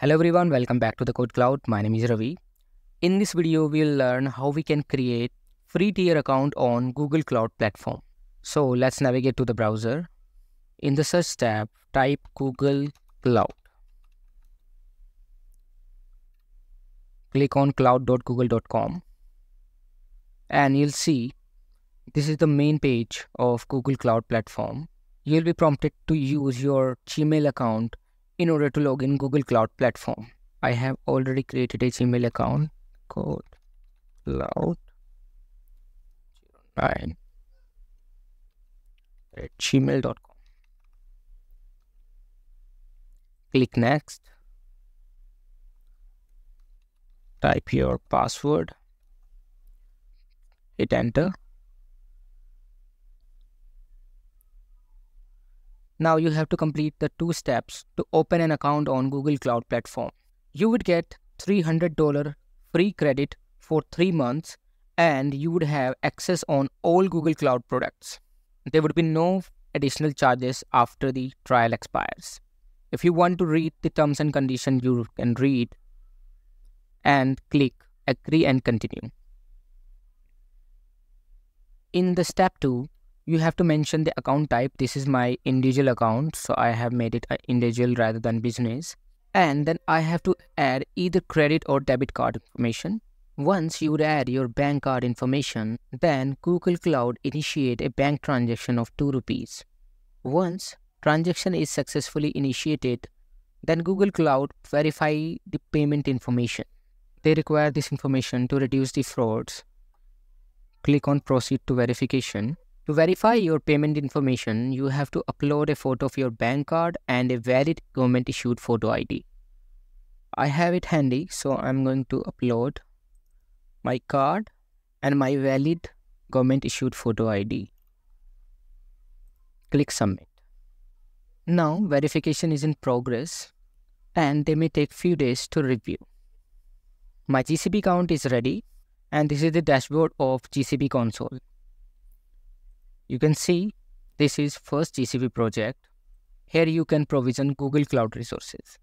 Hello everyone, welcome back to the Code Cloud. My name is Ravi. In this video, we'll learn how we can create free tier account on Google Cloud Platform. So let's navigate to the browser. In the search tab, type Google Cloud. Click on cloud.google.com and you'll see this is the main page of Google Cloud Platform. You'll be prompted to use your Gmail account in order to log in Google Cloud Platform. I have already created a Gmail account code cloud 9 at gmail.com. Click next. Type your password. Hit enter. Now you have to complete the two steps to open an account on Google Cloud Platform. You would get $300 free credit for 3 months and you would have access on all Google Cloud products. There would be no additional charges after the trial expires. If you want to read the terms and conditions, you can read and click agree and continue. In the step 2, you have to mention the account type. This is my individual account so i have made it individual rather than business. And then i have to add either credit or debit card information. Once you would add your bank card information then google cloud initiate a bank transaction of 2 rupees. Once transaction is successfully initiated then google cloud verify the payment information. They require this information to reduce the frauds. Click on proceed to verification to verify your payment information, you have to upload a photo of your bank card and a valid government issued photo ID. I have it handy, so I'm going to upload my card and my valid government issued photo ID. Click submit. Now verification is in progress and they may take few days to review. My GCP account is ready and this is the dashboard of GCP console. You can see this is first GCP project. Here you can provision Google Cloud resources.